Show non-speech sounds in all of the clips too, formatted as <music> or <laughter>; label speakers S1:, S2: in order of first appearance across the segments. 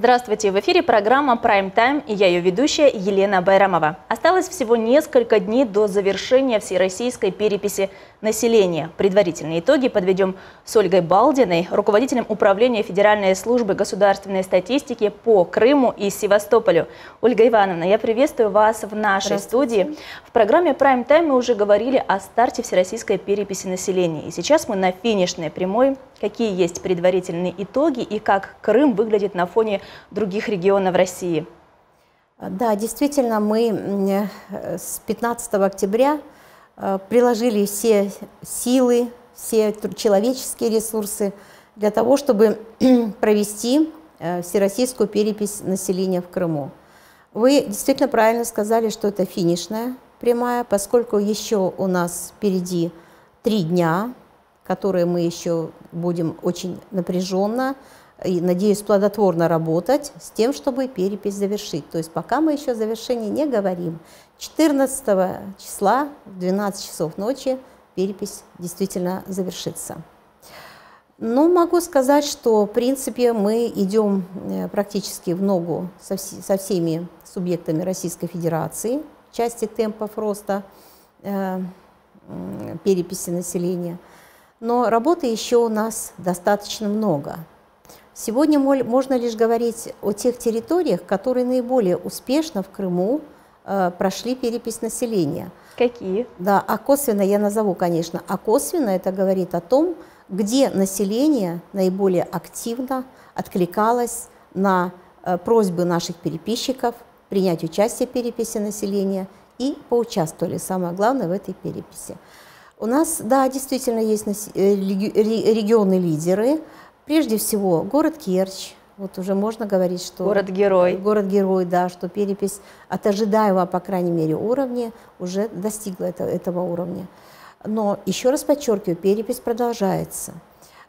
S1: Здравствуйте! В эфире программа Prime Time и я ее ведущая Елена Байрамова. Осталось всего несколько дней до завершения всероссийской переписи населения. Предварительные итоги подведем с Ольгой Балдиной, руководителем управления Федеральной службы государственной статистики по Крыму и Севастополю. Ольга Ивановна, я приветствую вас в нашей студии. В программе Prime Time мы уже говорили о старте всероссийской переписи населения. И сейчас мы на финишной прямой. Какие есть предварительные итоги и как Крым выглядит на фоне других регионов России.
S2: Да, действительно, мы с 15 октября э, приложили все силы, все человеческие ресурсы для того, чтобы <clears throat> провести э, всероссийскую перепись населения в Крыму. Вы действительно правильно сказали, что это финишная прямая, поскольку еще у нас впереди три дня, которые мы еще будем очень напряженно и, надеюсь, плодотворно работать с тем, чтобы перепись завершить. То есть пока мы еще о завершении не говорим. 14 числа в 12 часов ночи перепись действительно завершится. Ну, могу сказать, что, в принципе, мы идем э, практически в ногу со, со всеми субъектами Российской Федерации в части темпов роста э, переписи населения. Но работы еще у нас достаточно много. Сегодня можно лишь говорить о тех территориях, которые наиболее успешно в Крыму э, прошли перепись населения.
S1: Какие?
S2: Да, а косвенно я назову, конечно, а косвенно это говорит о том, где население наиболее активно откликалось на э, просьбы наших переписчиков принять участие в переписи населения и поучаствовали, самое главное, в этой переписи. У нас, да, действительно есть э, регионы-лидеры, Прежде всего, город Керчь. Вот уже можно говорить, что...
S1: Город-герой.
S2: Город-герой, да, что перепись от ожидаемого, по крайней мере, уровня уже достигла это, этого уровня. Но еще раз подчеркиваю, перепись продолжается.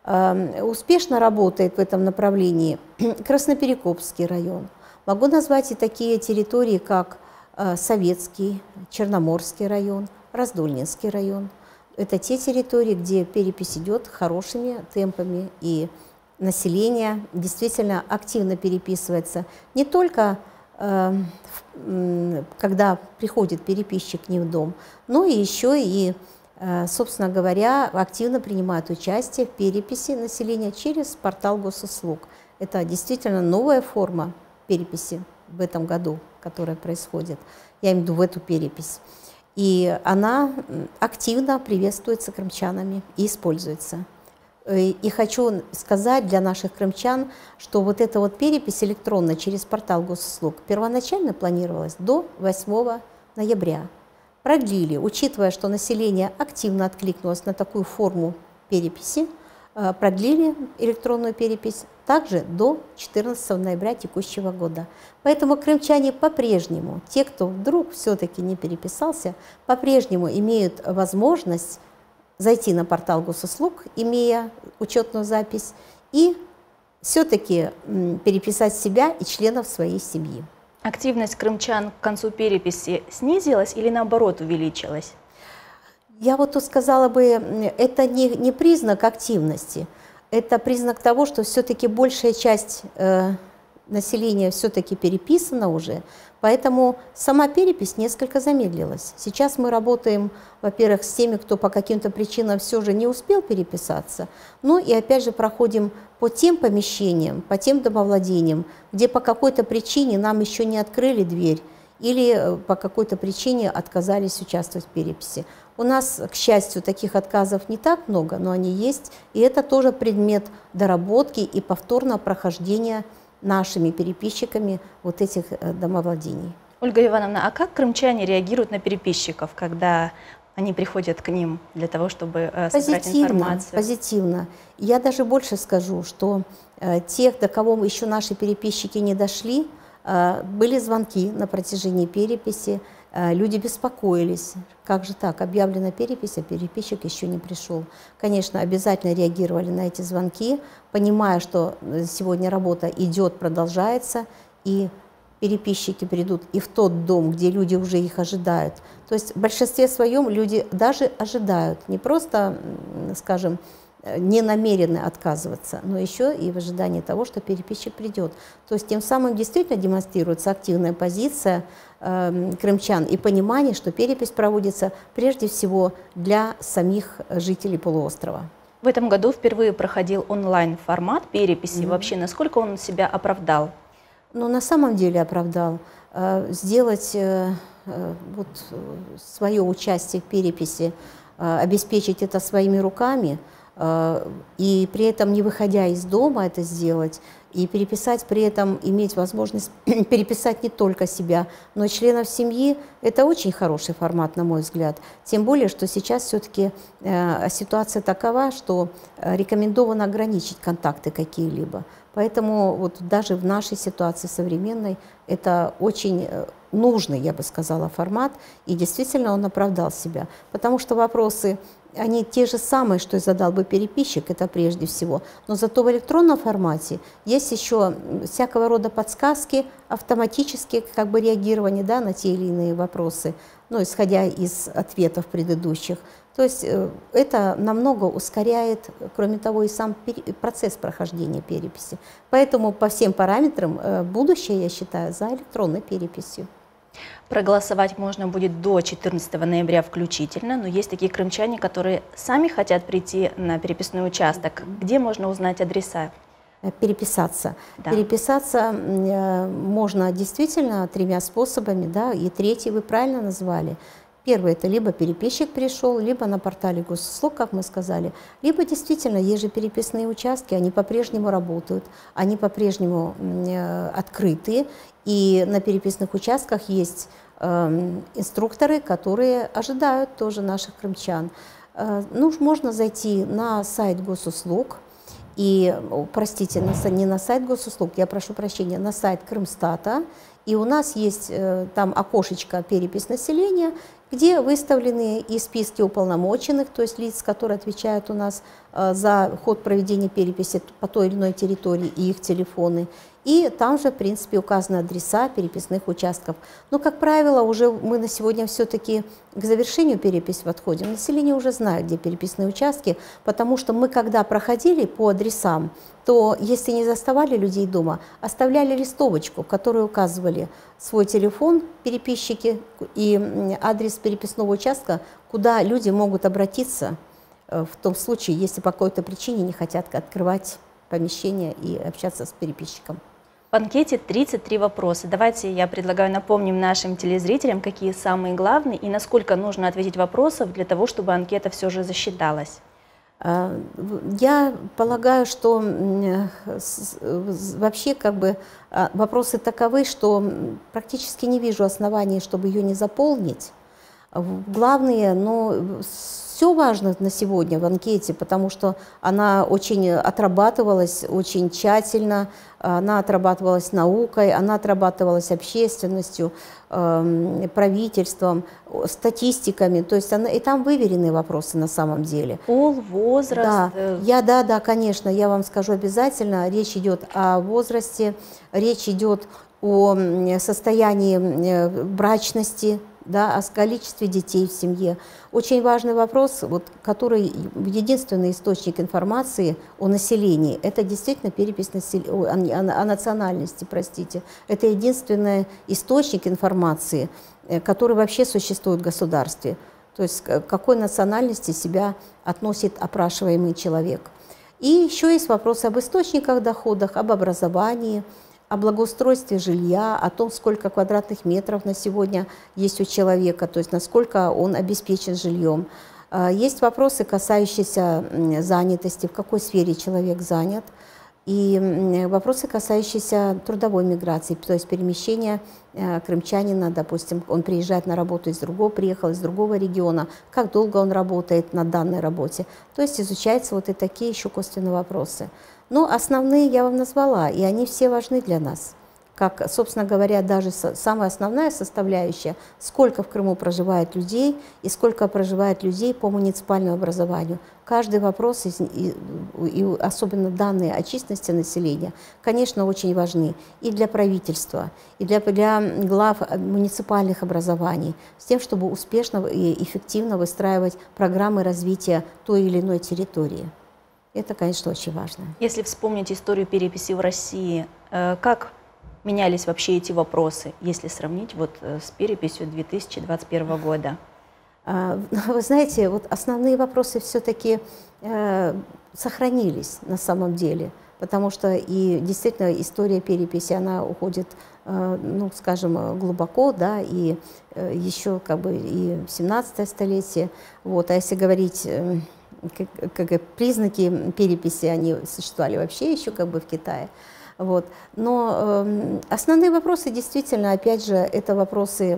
S2: Э, успешно работает в этом направлении <clears throat> Красноперекопский район. Могу назвать и такие территории, как э, Советский, Черноморский район, Раздольнинский район. Это те территории, где перепись идет хорошими темпами и население действительно активно переписывается. Не только э, когда приходит переписчик не в дом, но и еще и, э, собственно говоря, активно принимают участие в переписи населения через портал госуслуг. Это действительно новая форма переписи в этом году, которая происходит. Я имею в виду в эту перепись. И она активно приветствуется крымчанами и используется. Э, и хочу сказать для наших крымчан, что вот эта вот перепись электронная через портал госуслуг первоначально планировалась до 8 ноября. Продлили, учитывая, что население активно откликнулось на такую форму переписи, э, продлили электронную перепись также до 14 ноября текущего года. Поэтому крымчане по-прежнему, те, кто вдруг все-таки не переписался, по-прежнему имеют возможность зайти на портал госуслуг, имея учетную запись, и все-таки переписать себя и членов своей семьи.
S1: Активность крымчан к концу переписи снизилась или наоборот увеличилась?
S2: Я вот тут сказала бы, это не, не признак активности, это признак того, что все-таки большая часть э, населения все-таки переписана уже, поэтому сама перепись несколько замедлилась. Сейчас мы работаем, во-первых, с теми, кто по каким-то причинам все же не успел переписаться, ну и опять же проходим по тем помещениям, по тем домовладениям, где по какой-то причине нам еще не открыли дверь, или э, по какой-то причине отказались участвовать в переписи. У нас, к счастью, таких отказов не так много, но они есть, и это тоже предмет доработки и повторного прохождения нашими переписчиками вот этих э, домовладений.
S1: Ольга Ивановна, а как крымчане реагируют на переписчиков, когда они приходят к ним для того, чтобы э, собрать
S2: позитивно,
S1: информацию?
S2: Позитивно. Я даже больше скажу, что э, тех, до кого еще наши переписчики не дошли, э, были звонки на протяжении переписи, люди беспокоились, как же так, объявлена перепись, а переписчик еще не пришел. Конечно, обязательно реагировали на эти звонки, понимая, что э, сегодня работа идет, продолжается, и переписчики придут и в тот дом, где люди уже их ожидают. То есть в большинстве своем люди даже ожидают, не просто, скажем, э, не намерены отказываться, но еще и в ожидании того, что переписчик придет. То есть тем самым действительно демонстрируется активная позиция э, крымчан и понимание, что перепись проводится прежде всего для самих жителей полуострова.
S1: В этом году впервые проходил онлайн-формат переписи. Mm-hmm. Вообще, насколько он себя оправдал?
S2: Ну, на самом деле оправдал. Э, сделать э, э, вот, свое участие в переписи, обеспечить это своими руками, и при этом не выходя из дома это сделать, и переписать при этом, иметь возможность <clears throat> переписать не только себя, но и членов семьи, это очень хороший формат, на мой взгляд. Тем более, что сейчас все-таки э, ситуация такова, что рекомендовано ограничить контакты какие-либо. Поэтому вот даже в нашей ситуации современной это очень э, нужный, я бы сказала, формат, и действительно он оправдал себя. Потому что вопросы они те же самые, что и задал бы переписчик, это прежде всего. Но зато в электронном формате есть еще всякого рода подсказки, автоматические как бы реагирование да, на те или иные вопросы, ну, исходя из ответов предыдущих. То есть э, это намного ускоряет, кроме того, и сам процесс прохождения переписи. Поэтому по всем параметрам э, будущее, я считаю, за электронной переписью.
S1: Проголосовать можно будет до 14 ноября включительно, но есть такие крымчане, которые сами хотят прийти на переписной участок. Где можно узнать адреса?
S2: Э, переписаться. Да. Переписаться э, можно действительно тремя способами, да, и третий вы правильно назвали. Первый – это либо переписчик пришел, либо на портале госуслуг, как мы сказали, либо действительно есть же переписные участки, они по-прежнему работают, они по-прежнему э, открыты, и на переписных участках есть э, инструкторы, которые ожидают тоже наших крымчан. Э, ну, можно зайти на сайт госуслуг, и, простите, не на сайт госуслуг, я прошу прощения, на сайт Крымстата, и у нас есть э, там окошечко перепись населения, где выставлены и списки уполномоченных, то есть лиц, которые отвечают у нас за ход проведения переписи по той или иной территории и их телефоны, и там же, в принципе, указаны адреса переписных участков. Но, как правило, уже мы на сегодня все-таки к завершению переписи подходим. Население уже знает, где переписные участки, потому что мы, когда проходили по адресам, то если не заставали людей дома, оставляли листовочку, в которой указывали свой телефон переписчики и адрес переписного участка, куда люди могут обратиться э, в том случае, если по какой-то причине не хотят открывать помещение и общаться с переписчиком.
S1: В анкете 33 вопроса. Давайте я предлагаю напомним нашим телезрителям, какие самые главные и насколько нужно ответить вопросов для того, чтобы анкета все же засчиталась.
S2: А, я полагаю, что вообще как бы а, вопросы таковы, что практически не вижу оснований, чтобы ее не заполнить. Главные, но все важно на сегодня в анкете, потому что она очень отрабатывалась очень тщательно, она отрабатывалась наукой, она отрабатывалась общественностью, эм, правительством, статистиками. То есть она, и там выверенные вопросы на самом деле.
S1: Пол, возраст.
S2: Да, э, я, да, да, конечно, я вам скажу обязательно. Речь идет о возрасте, речь идет о состоянии э, брачности, да, о количестве детей в семье. Очень важный вопрос, вот, который единственный источник информации о населении, это действительно перепись насел... о, о, о национальности, простите. Это единственный источник информации, э, который вообще существует в государстве. То есть к какой национальности себя относит опрашиваемый человек. И еще есть вопрос об источниках доходов, об образовании, о благоустройстве жилья, о том, сколько квадратных метров на сегодня есть у человека, то есть насколько он обеспечен жильем. А, есть вопросы, касающиеся занятости, в какой сфере человек занят, и вопросы, касающиеся трудовой миграции, то есть перемещения э, крымчанина, допустим, он приезжает на работу из другого, приехал из другого региона, как долго он работает на данной работе. То есть изучаются вот и такие еще косвенные вопросы. Но основные я вам назвала, и они все важны для нас. Как, собственно говоря, даже самая основная составляющая, сколько в Крыму проживает людей и сколько проживает людей по муниципальному образованию. Каждый вопрос, и, и особенно данные о численности населения, конечно, очень важны и для правительства, и для, для глав муниципальных образований, с тем, чтобы успешно и эффективно выстраивать программы развития той или иной территории. Это, конечно, очень важно.
S1: Если вспомнить историю переписи в России, э, как менялись вообще эти вопросы, если сравнить вот э, с переписью 2021 года?
S2: А, <laughs> вы знаете, вот основные вопросы все-таки э, сохранились на самом деле, потому что и действительно история переписи, она уходит, э, ну, скажем, глубоко, да, и э, еще как бы и 17 столетие, вот, а если говорить как, как признаки переписи, они существовали вообще еще как бы в Китае. Вот. Но э, основные вопросы действительно, опять же, это вопросы,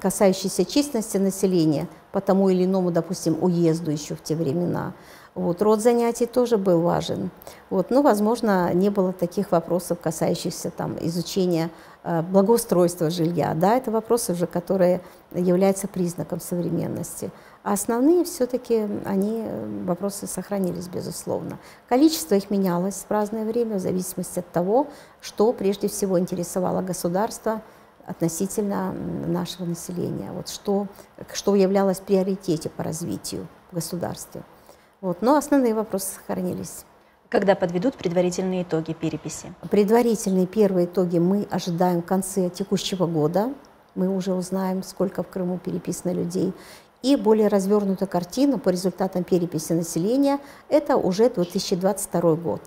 S2: касающиеся численности населения по тому или иному, допустим, уезду еще в те времена. Вот. Род занятий тоже был важен. Вот. Но, возможно, не было таких вопросов, касающихся там, изучения э, благоустройства жилья. Да, это вопросы уже, которые являются признаком современности. А основные все-таки они, э, вопросы сохранились, безусловно. Количество их менялось в разное время в зависимости от того, что прежде всего интересовало государство относительно нашего населения, вот что, что являлось приоритете по развитию в государстве. Вот. Но основные вопросы сохранились.
S1: Когда подведут предварительные итоги переписи?
S2: Предварительные первые итоги мы ожидаем в конце текущего года. Мы уже узнаем, сколько в Крыму переписано людей и более развернутая картина по результатам переписи населения – это уже 2022 год.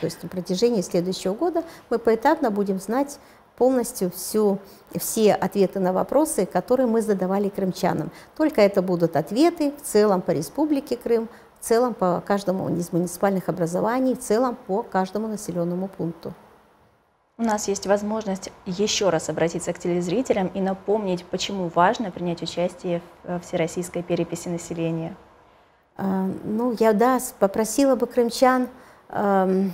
S2: То есть на протяжении следующего года мы поэтапно будем знать полностью всю, все ответы на вопросы, которые мы задавали крымчанам. Только это будут ответы в целом по Республике Крым, в целом по каждому из муниципальных образований, в целом по каждому населенному пункту.
S1: У нас есть возможность еще раз обратиться к телезрителям и напомнить, почему важно принять участие в э, всероссийской переписи населения.
S2: А, ну, я, да, попросила бы крымчан э,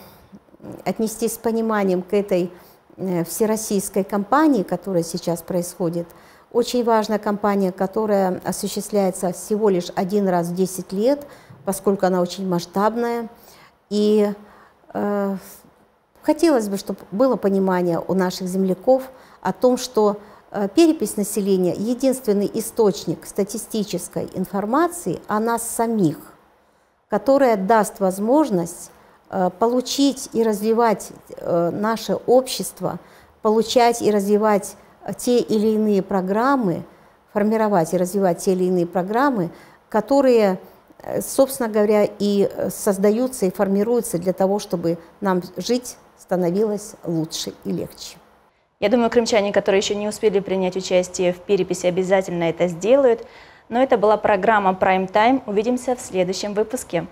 S2: отнестись с пониманием к этой э, всероссийской кампании, которая сейчас происходит. Очень важная кампания, которая осуществляется всего лишь один раз в 10 лет, поскольку она очень масштабная. И э, Хотелось бы, чтобы было понимание у наших земляков о том, что э, перепись населения – единственный источник статистической информации о нас самих, которая даст возможность э, получить и развивать э, наше общество, получать и развивать те или иные программы, формировать и развивать те или иные программы, которые, собственно говоря, и создаются и формируются для того, чтобы нам жить становилось лучше и легче.
S1: Я думаю, крымчане, которые еще не успели принять участие в переписи, обязательно это сделают. Но это была программа Prime Time. Увидимся в следующем выпуске.